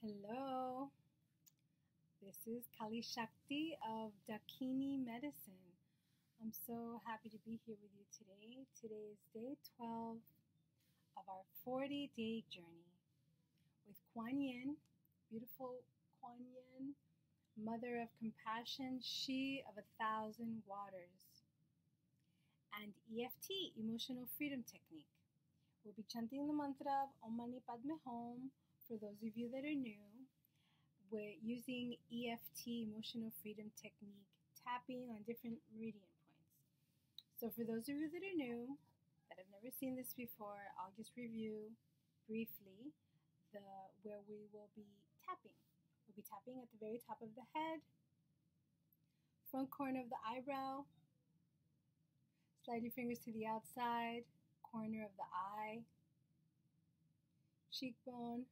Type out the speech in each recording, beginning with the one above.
Hello, this is Kali Shakti of Dakini Medicine. I'm so happy to be here with you today. Today is day 12 of our 40 day journey with Quan Yin, beautiful Quan Yin, mother of compassion, she of a thousand waters, and EFT, emotional freedom technique. We'll be chanting the mantra of Om Mani Padme Hum for those of you that are new, we're using EFT, emotional freedom technique, tapping on different meridian points. So, for those of you that are new, that have never seen this before, I'll just review briefly the where we will be tapping. We'll be tapping at the very top of the head, front corner of the eyebrow. Slide your fingers to the outside, corner of the eye, cheekbone,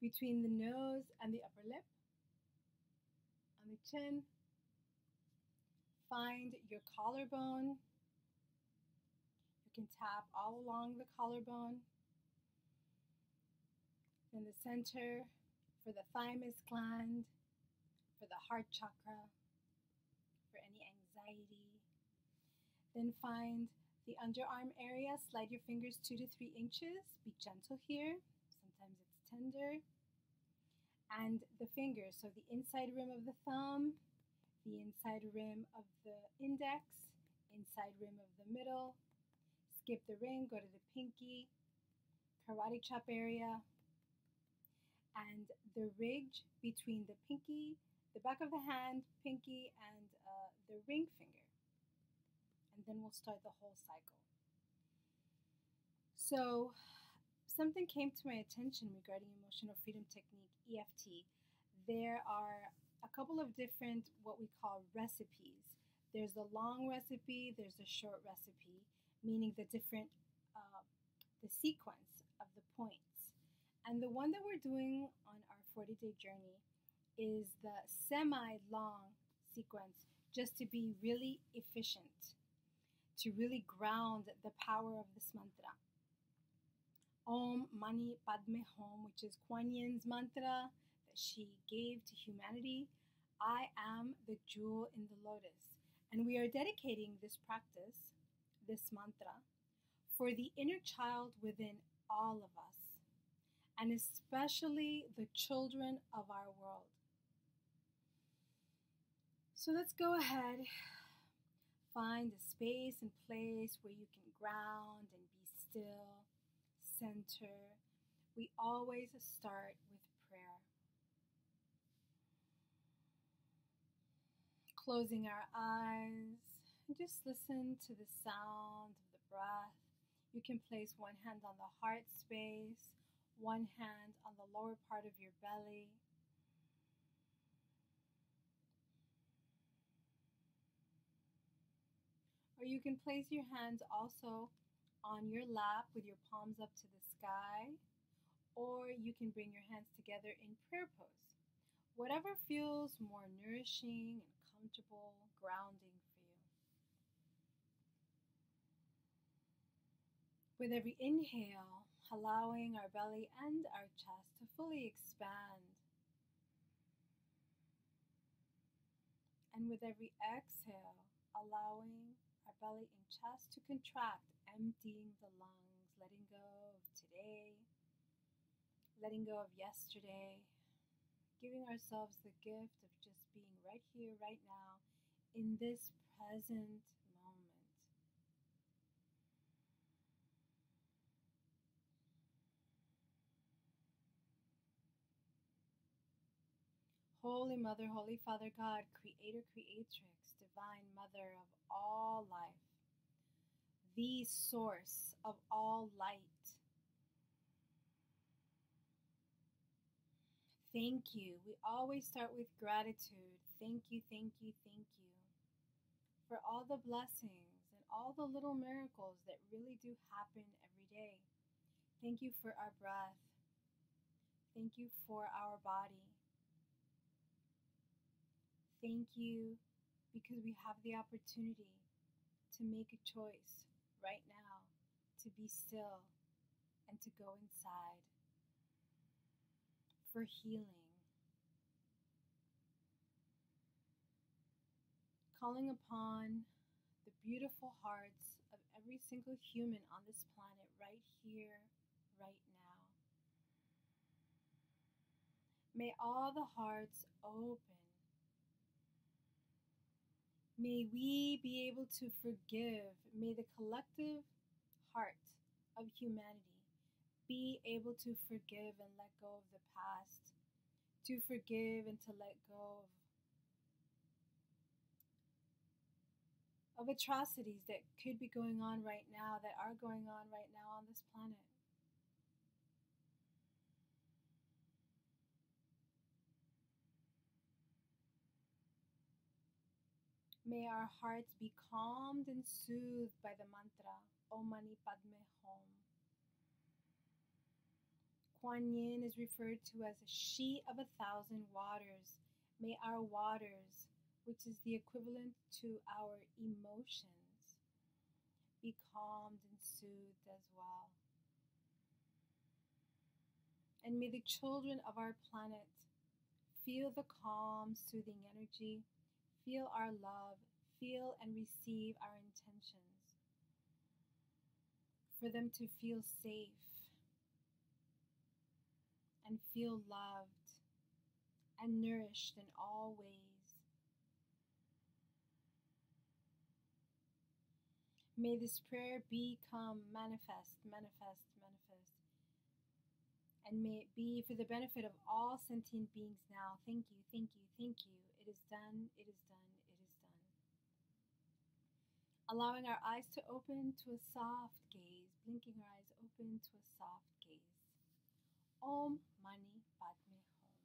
between the nose and the upper lip, on the chin. Find your collarbone. You can tap all along the collarbone. In the center for the thymus gland, for the heart chakra, for any anxiety. Then find the underarm area. Slide your fingers two to three inches. Be gentle here. Tender and the fingers. So the inside rim of the thumb, the inside rim of the index, inside rim of the middle. Skip the ring, go to the pinky, karate chop area, and the ridge between the pinky, the back of the hand, pinky, and uh, the ring finger. And then we'll start the whole cycle. So something came to my attention regarding emotional freedom technique, EFT. There are a couple of different, what we call recipes. There's a long recipe, there's a short recipe, meaning the different, uh, the sequence of the points. And the one that we're doing on our 40 day journey is the semi long sequence, just to be really efficient, to really ground the power of this mantra. Om Mani Padme Hum, which is Quan Yin's mantra that she gave to humanity. I am the jewel in the lotus. And we are dedicating this practice, this mantra, for the inner child within all of us, and especially the children of our world. So let's go ahead, find a space and place where you can ground and be still center, we always start with prayer. Closing our eyes just listen to the sound of the breath. You can place one hand on the heart space, one hand on the lower part of your belly. Or you can place your hands also on your lap with your palms up to the sky, or you can bring your hands together in prayer pose. Whatever feels more nourishing and comfortable, grounding for you. With every inhale, allowing our belly and our chest to fully expand. And with every exhale, belly and chest to contract emptying the lungs, letting go of today, letting go of yesterday, giving ourselves the gift of just being right here, right now, in this present moment. Holy Mother, Holy Father God, Creator, Creatrix, Divine Mother of all life the source of all light. Thank you. We always start with gratitude. Thank you, thank you, thank you for all the blessings and all the little miracles that really do happen every day. Thank you for our breath. Thank you for our body. Thank you because we have the opportunity to make a choice right now to be still and to go inside. for healing. Calling upon the beautiful hearts of every single human on this planet right here, right now. May all the hearts open May we be able to forgive. May the collective heart of humanity be able to forgive and let go of the past, to forgive and to let go of, of atrocities that could be going on right now, that are going on right now on this planet. May our hearts be calmed and soothed by the mantra Om Mani Padme Hum. Quan Yin is referred to as a sheet of a thousand waters. May our waters, which is the equivalent to our emotions, be calmed and soothed as well. And may the children of our planet feel the calm, soothing energy feel our love, feel and receive our intentions, for them to feel safe and feel loved and nourished in all ways. May this prayer become manifest, manifest, manifest. And may it be for the benefit of all sentient beings now. Thank you, thank you, thank you. It is done, it is done, it is done. Allowing our eyes to open to a soft gaze, blinking our eyes open to a soft gaze. Om Mani Padme Hum.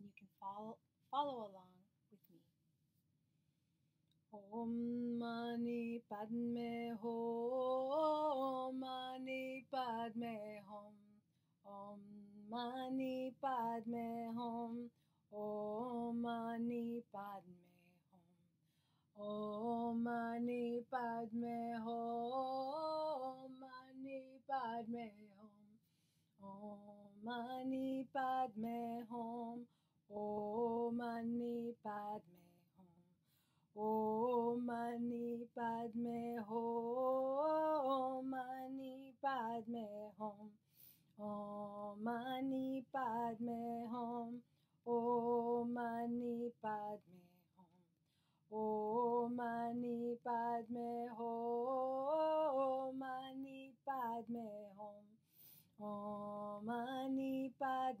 And you can follow, follow along with me. Om Mani Padme Hum. Mani Padme Hum. Om Mani Padme Hum. Mani Padme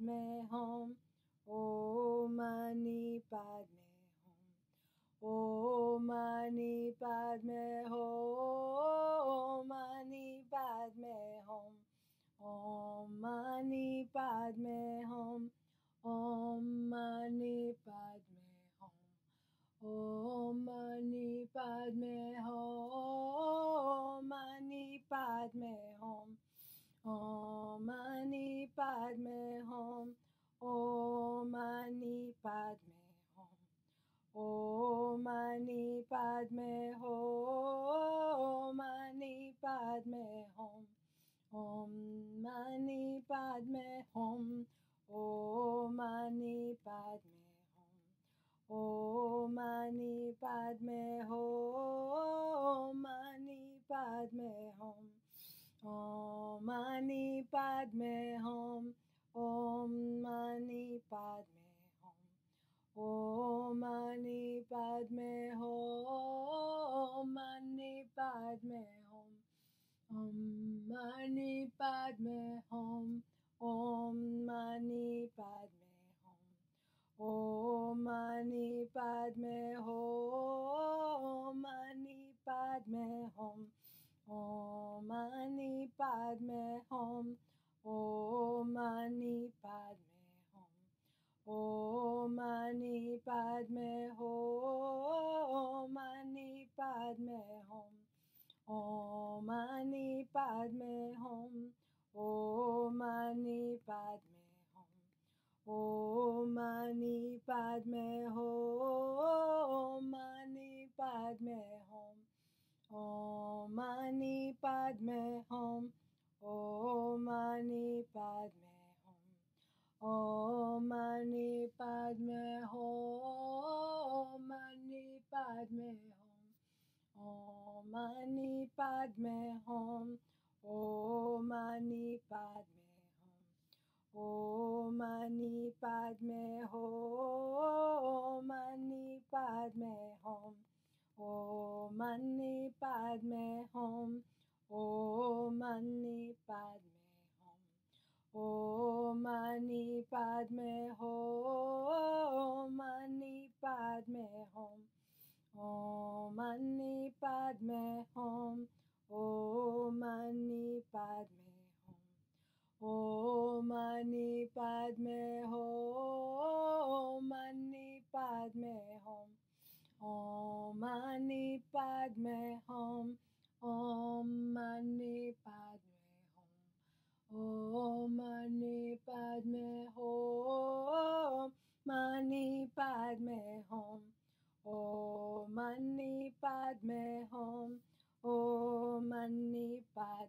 Mani Padme Hum. Om Mani Padme Hum. Om Mani Padme Hum. Mani Padme Hum. Om Mani Padme Hum. Om Mani Padme Hum. Mani Padme Hum. Om Mani Padme Hum. Om Mani Padme Hum. Mani Padme Hum. Mani Padme Hum. Om Mani Padme Hum. Om Mani Padme Hum. Om Mani Padme Hum. Mani Padme Hum. Om Mani Padme Hum. Om Mani Padme Hum. Om Padme Hum. Om Mani Padme Hum. Om Mani Padme Hum. Mani Padme Hum. Om Mani Padme Hum. Om Mani Padme Hum. Om Mani Padme Hum. Mani Padme Hum. Om Mani Padme Hum. Om Mani Padme Hum. Om Padme Hum, Mani Padme Hum, Om Mani Padme Hum, Om Mani Padme Hum, Om Mani Padme Hum, Mani Padme Hum, Om Mani Padme Hum, Om Mani Padme Om Mani Padme Hum, Mani Padme Hum, Om Mani Padme Hum, Om Mani Padme Hum, Om Mani Padme Hum, Mani Padme Hum, Om Mani Padme Hum, Om Mani Padme Om Mani Padme Hum, Mani Padme Hum, Om Mani Padme Hum, Om Mani Padme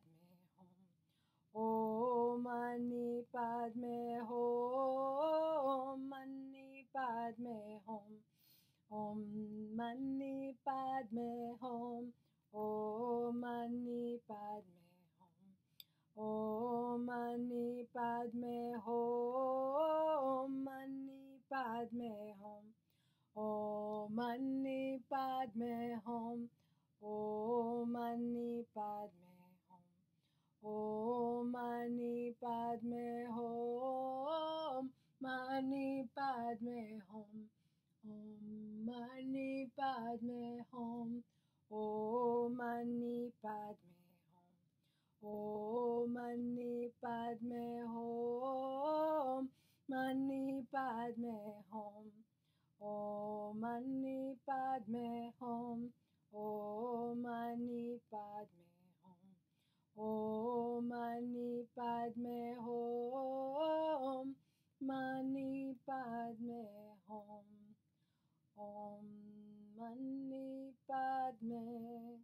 Hum, Om Mani Padme Hum, Mani Padme Hum, Om Mani Padme Hum, Om Mani Padme Hum, Mani Padme Hum, Om Mani Padme Hum, Om Mani Padme Om Mani Padme Hum, Mani Padme Hum, Om Mani Padme Hum, Om Mani Padme Hum, Mani Padme Hum, Mani Padme Hum, Om Mani Padme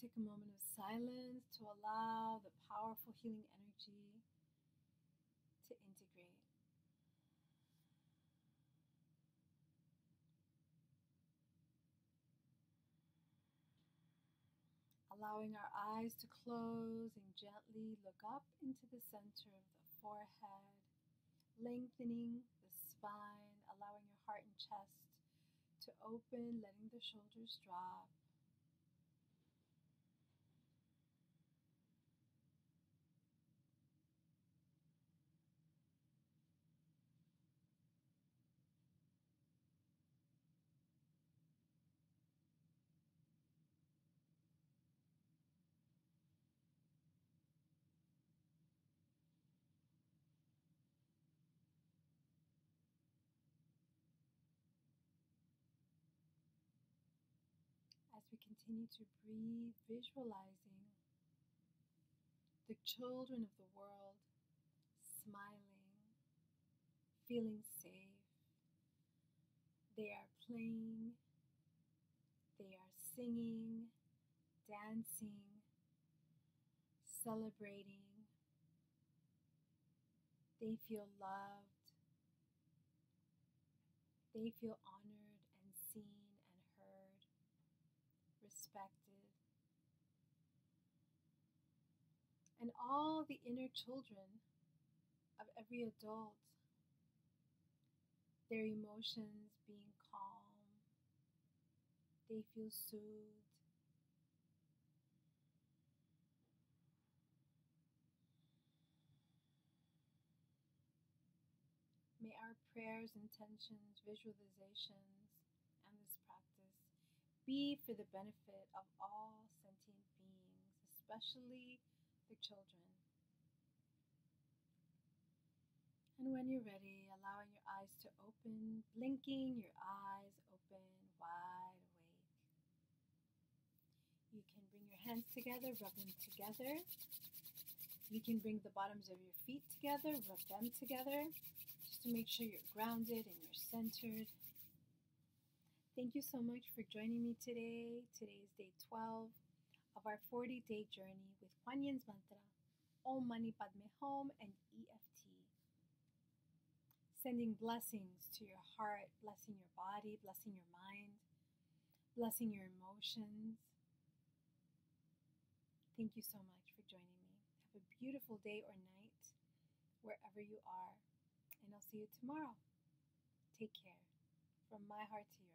take a moment of silence to allow the powerful healing energy to integrate. Allowing our eyes to close and gently look up into the center of the forehead, lengthening the spine, allowing your heart and chest to open, letting the shoulders drop. as we continue to breathe, visualizing the children of the world smiling, feeling safe. They are playing, they are singing, dancing, celebrating. They feel loved. They feel honored and seen respected. And all the inner children of every adult, their emotions being calm, they feel soothed. May our prayers, intentions, visualizations, and this practice be for the benefit of all sentient beings, especially children. And when you're ready, allowing your eyes to open, blinking your eyes open, wide awake. You can bring your hands together, rub them together. You can bring the bottoms of your feet together, rub them together, just to make sure you're grounded and you're centered. Thank you so much for joining me today. Today is day 12. Of our 40 day journey with Quan Yin's mantra, Om Mani Padme Hum, and EFT. Sending blessings to your heart, blessing your body, blessing your mind, blessing your emotions. Thank you so much for joining me. Have a beautiful day or night wherever you are, and I'll see you tomorrow. Take care from my heart to yours.